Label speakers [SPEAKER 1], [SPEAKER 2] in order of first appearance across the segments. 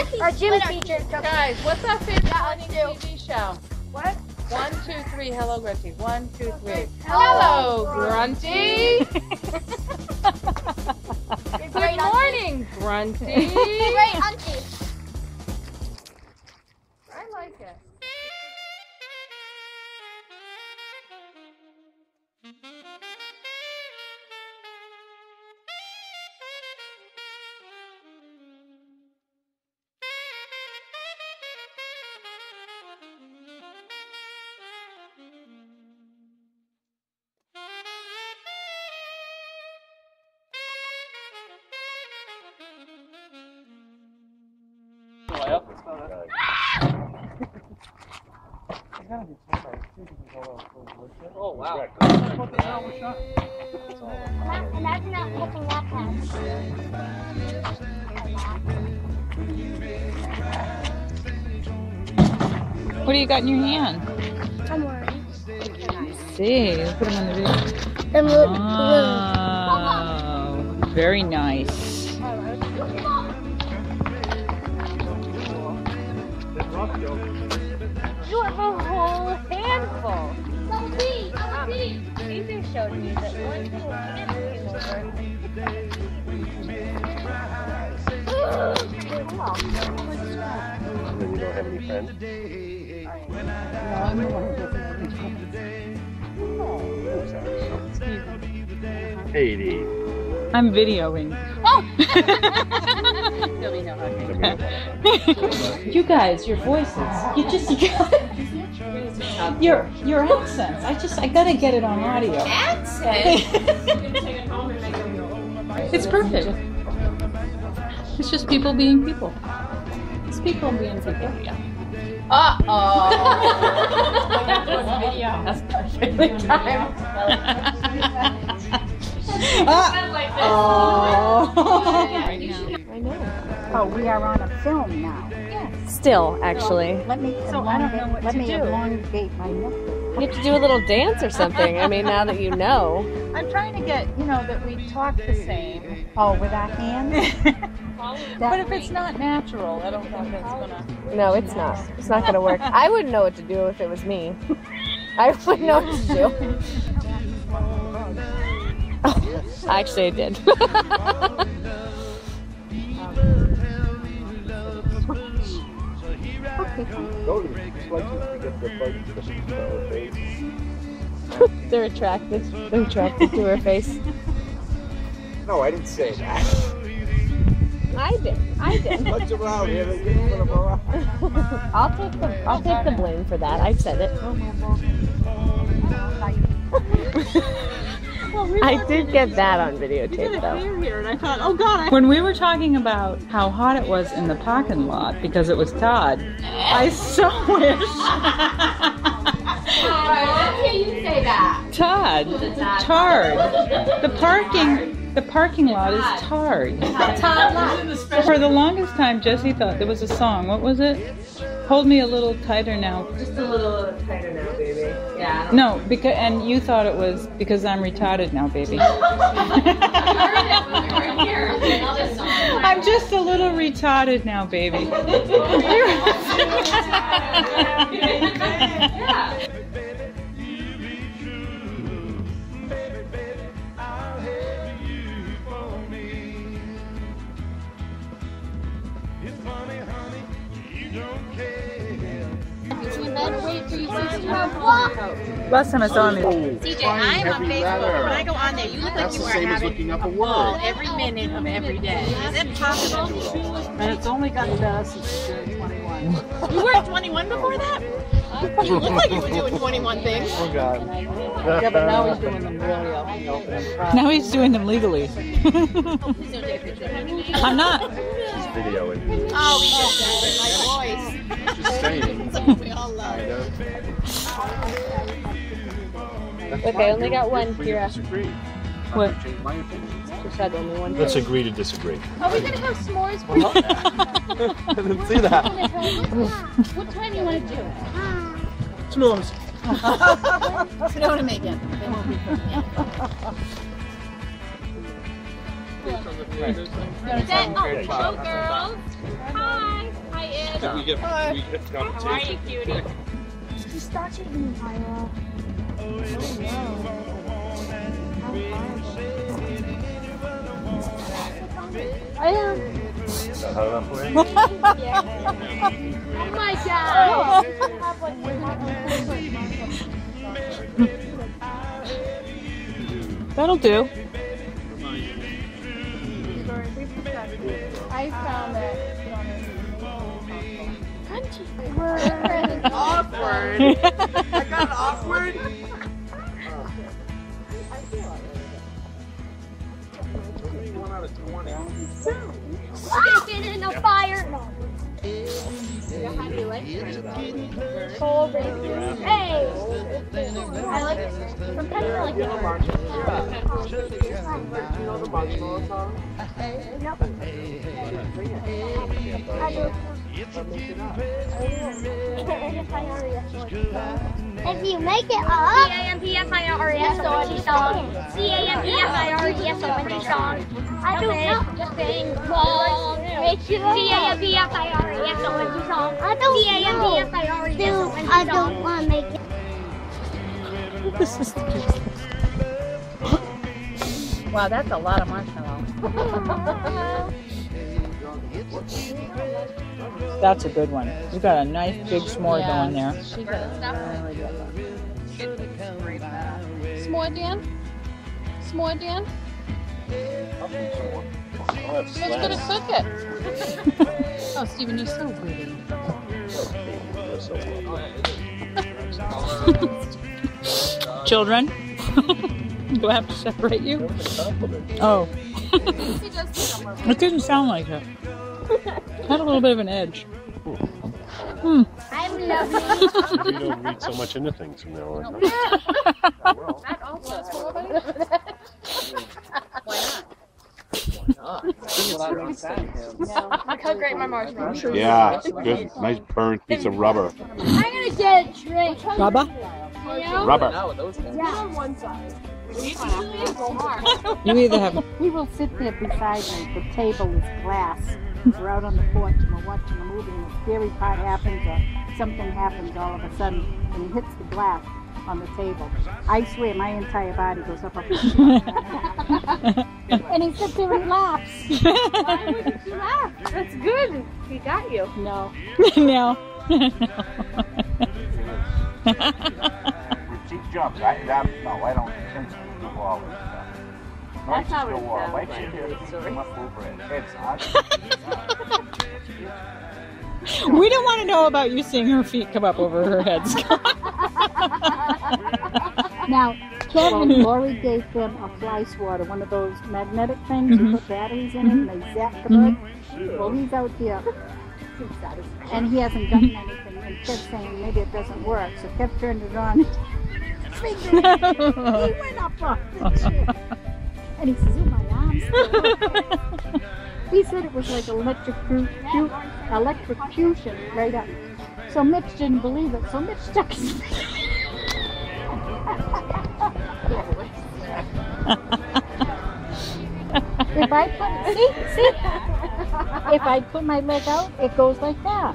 [SPEAKER 1] Okay,
[SPEAKER 2] Our gym teacher.
[SPEAKER 1] guys, what's our favorite morning TV show?
[SPEAKER 2] What?
[SPEAKER 1] One, two, three. Hello, Grunty. One, two, three.
[SPEAKER 2] Hello,
[SPEAKER 1] Hello, Grunty. Good morning, Grunty.
[SPEAKER 2] Great auntie.
[SPEAKER 1] I like it.
[SPEAKER 3] Oh wow.
[SPEAKER 2] Imagine not looking that fast.
[SPEAKER 4] What do you got in your hand?
[SPEAKER 2] I'm worried.
[SPEAKER 4] See, put them on the video.
[SPEAKER 2] I'm
[SPEAKER 4] Oh, very nice.
[SPEAKER 1] You have a whole handful.
[SPEAKER 2] Double T, double T.
[SPEAKER 1] AJ showed me that one little kid came over.
[SPEAKER 3] And then you don't have any friends? Katie.
[SPEAKER 4] I'm videoing.
[SPEAKER 1] Really oh!
[SPEAKER 4] you guys, your voices. You just you got your your accents. I just I gotta get it on audio.
[SPEAKER 1] Accent?
[SPEAKER 4] It's perfect. It's just people being people. It's people being people.
[SPEAKER 1] Uh-oh.
[SPEAKER 4] That's perfectly timed. Ah.
[SPEAKER 5] Oh, we are on a film now.
[SPEAKER 6] Still, actually.
[SPEAKER 5] Let me
[SPEAKER 4] So I don't know what
[SPEAKER 5] let
[SPEAKER 4] to
[SPEAKER 5] me
[SPEAKER 4] do.
[SPEAKER 5] elongate my nipple.
[SPEAKER 6] You have to do a little dance or something. I mean, now that you know.
[SPEAKER 4] I'm trying to get, you know, that we talk the same.
[SPEAKER 5] Oh, with our hands?
[SPEAKER 4] But if it's not natural, I don't think that's gonna.
[SPEAKER 6] No, it's not. It's not going to work. I wouldn't know what to do if it was me. I wouldn't know what to do. Actually, I did.
[SPEAKER 3] Go to just like to get the bugs to her face.
[SPEAKER 6] They're attracted. They're attracted to her face.
[SPEAKER 3] No, I didn't say that.
[SPEAKER 6] I did. I did.
[SPEAKER 3] What's around here? They get put them around.
[SPEAKER 6] I'll take the I'll take the blame for that. I said it. I did get that on videotape though.
[SPEAKER 4] When we were talking about how hot it was in the parking lot because it was Todd, I so wish.
[SPEAKER 1] How can you say that?
[SPEAKER 4] Todd, tarred. The parking, the parking lot is tarred. For the longest time, Jesse thought there was a song. What was it? Hold me a little tighter now.
[SPEAKER 6] Just a little tighter now, baby. Yeah.
[SPEAKER 4] No, because and you thought it was because I'm retarded now, baby. I'm just a little retarded now, baby. Last time I saw him,
[SPEAKER 7] CJ, I'm on Facebook. but When I go on there, you look like
[SPEAKER 3] That's
[SPEAKER 7] you
[SPEAKER 3] the
[SPEAKER 7] are
[SPEAKER 3] same as
[SPEAKER 7] having
[SPEAKER 3] looking up
[SPEAKER 7] a
[SPEAKER 3] a
[SPEAKER 7] ball
[SPEAKER 3] word.
[SPEAKER 7] every minute of every day. Is it possible?
[SPEAKER 5] And it's only gotten better since you're 21.
[SPEAKER 7] You weren't 21 before that? You look like you were doing 21 things.
[SPEAKER 3] Oh God.
[SPEAKER 5] Yeah, but now he's doing them really up.
[SPEAKER 4] now he's doing them legally. I'm not.
[SPEAKER 3] She's videoing.
[SPEAKER 7] Oh, we just my voice.
[SPEAKER 3] Kind of.
[SPEAKER 6] Okay, I only got one,
[SPEAKER 3] Agree
[SPEAKER 6] Kira.
[SPEAKER 4] What?
[SPEAKER 3] I change my.
[SPEAKER 6] Just had only one.
[SPEAKER 3] Let's agree to disagree.
[SPEAKER 1] Are we gonna have s'mores?
[SPEAKER 3] I didn't see that.
[SPEAKER 1] What time do you wanna do it?
[SPEAKER 3] S'mores.
[SPEAKER 7] Snow to make it. They won't be Oh, show girls. Hi. Hi, Ed.
[SPEAKER 3] We get, we get
[SPEAKER 7] How are you, cutie?
[SPEAKER 2] She started. I am.
[SPEAKER 3] How do I play?
[SPEAKER 2] Oh my god.
[SPEAKER 4] That'll do.
[SPEAKER 6] Awkward. I got awkward.
[SPEAKER 3] One out of 20.
[SPEAKER 2] Sticking in the fire. Baby. Hey. I like it. Sometimes I like
[SPEAKER 3] You know
[SPEAKER 2] it.
[SPEAKER 3] Marshmallow? You know the Marshmallow song?
[SPEAKER 2] Nope.
[SPEAKER 3] Sing it.
[SPEAKER 2] I do.
[SPEAKER 3] But make it up.
[SPEAKER 2] If you make it up, C-A-M-P-F-I-R-E-S-O-N-D song. C-A-M-P-F-I-R-E-S-O-N-D song. I don't know. Just sing long. C-A-M-P-F-I-R-E-S-O-N-D song. I don't C-A-M-P-F-I-R-E-S-O-N-D I don't want to make it.
[SPEAKER 4] This is
[SPEAKER 5] Wow, that's a lot of marshmallow.
[SPEAKER 4] That's a good one. You got a nice big s'more going there.
[SPEAKER 5] She does. Really good. S'more Dan? S'more Dan?
[SPEAKER 3] I'll do some more. I'll have
[SPEAKER 5] Who's gonna cook it? oh, Stephen, you're so witty.
[SPEAKER 3] That's so well.
[SPEAKER 4] Children, do I have to separate you?
[SPEAKER 3] That's a compliment.
[SPEAKER 4] Oh,
[SPEAKER 5] He does some of
[SPEAKER 4] it didn't sound like it. Had a little bit of an edge. Hmm.
[SPEAKER 2] I'm lovely.
[SPEAKER 3] You don't read so much into things from now on.
[SPEAKER 5] that also. Why
[SPEAKER 7] Look how great my marshmallow
[SPEAKER 3] Yeah, good, nice burnt piece of rubber.
[SPEAKER 2] I'm gonna get a drink.
[SPEAKER 4] Baba?
[SPEAKER 2] You?
[SPEAKER 3] Rubber.
[SPEAKER 2] Yeah.
[SPEAKER 4] You either have
[SPEAKER 5] He will sit there beside me. The table is glass. We're out on the porch and we're watching a movie and a scary part happens or something happens all of a sudden and he hits the glass on the table. I swear my entire body goes up. up. and he sits there and laughs.
[SPEAKER 6] Why wouldn't you laugh? That's good. He got you.
[SPEAKER 5] No.
[SPEAKER 4] no.
[SPEAKER 8] Cheap jumps. I, that, no, I don't intend to do all this stuff.
[SPEAKER 6] That's how it
[SPEAKER 8] war.
[SPEAKER 6] sounds
[SPEAKER 8] Wait
[SPEAKER 6] like
[SPEAKER 8] you hear my full bread. It's
[SPEAKER 4] we don't want to know about you seeing her feet come up over her head.
[SPEAKER 5] Now, Kevin, Lori gave him a fly swatter, one of those magnetic things. You mm-hmm. put batteries in it and they zap the bug. Mm-hmm. Well, he's out here and he hasn't done mm-hmm. anything. And Kev's saying maybe it doesn't work. So Kev turned it on. He went up on the chair. And he says, my arms. he said it was like electrocu- electrocution right up. So Mitch didn't believe it. So Mitch stuck his if I put see see if I put my leg out, it goes like that.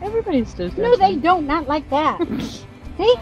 [SPEAKER 4] Everybody's does
[SPEAKER 5] No, they don't. Not like that. see?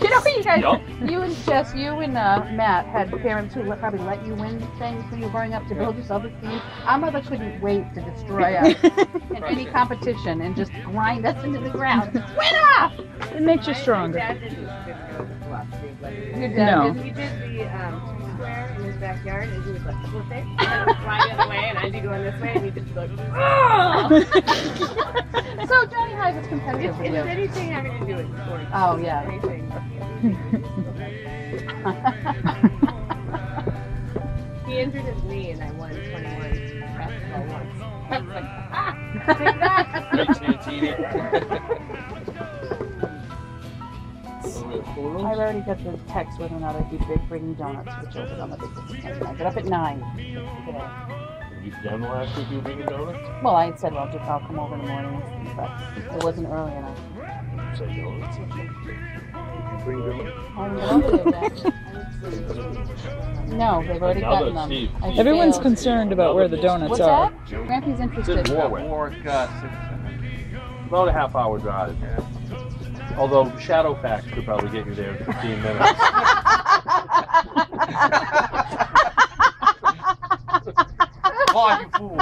[SPEAKER 1] You
[SPEAKER 5] know, you guys, you and Jess, you and uh, Matt had parents who let, probably let you win things when you were growing up to build yourself a team. Our mother couldn't wait to destroy us in any competition and just grind us into the ground. Winner!
[SPEAKER 4] It makes you stronger.
[SPEAKER 6] Dad didn't go with bluff.
[SPEAKER 5] Your dad
[SPEAKER 4] No.
[SPEAKER 5] did-
[SPEAKER 6] He did the um, backyard, and he was like, flip it, and I would fly the other way, and I'd be going this way, and he'd just be like, oh!
[SPEAKER 5] So Johnny Hyde is competitive
[SPEAKER 6] If
[SPEAKER 5] with
[SPEAKER 6] it's
[SPEAKER 5] you.
[SPEAKER 6] anything having to do with sports.
[SPEAKER 5] Oh yeah.
[SPEAKER 6] Anything. he injured his knee, and I won 21 basketball once. I was like, ah, take that!
[SPEAKER 3] Balloons?
[SPEAKER 1] I've already got the text whether or not I'd be big bringing donuts for the children on the vacation. I got up at nine today.
[SPEAKER 3] You done last week you were bringing donuts?
[SPEAKER 1] Well, I had said, well, just I'll come over in the morning, but it wasn't early enough.
[SPEAKER 3] You said donuts? Did you bring donuts?
[SPEAKER 1] I haven't been over there yet. No, they've already gotten them.
[SPEAKER 3] Steve.
[SPEAKER 1] I
[SPEAKER 4] Everyone's
[SPEAKER 1] failed.
[SPEAKER 4] concerned about where the donuts
[SPEAKER 1] What's
[SPEAKER 4] are.
[SPEAKER 1] that? Grampy's
[SPEAKER 3] It's
[SPEAKER 1] interested.
[SPEAKER 3] in Warwick.
[SPEAKER 9] Warwick, uh,
[SPEAKER 3] About a half hour drive. Although Shadowfax could probably get you there in 15 minutes.
[SPEAKER 9] Oh, you fools.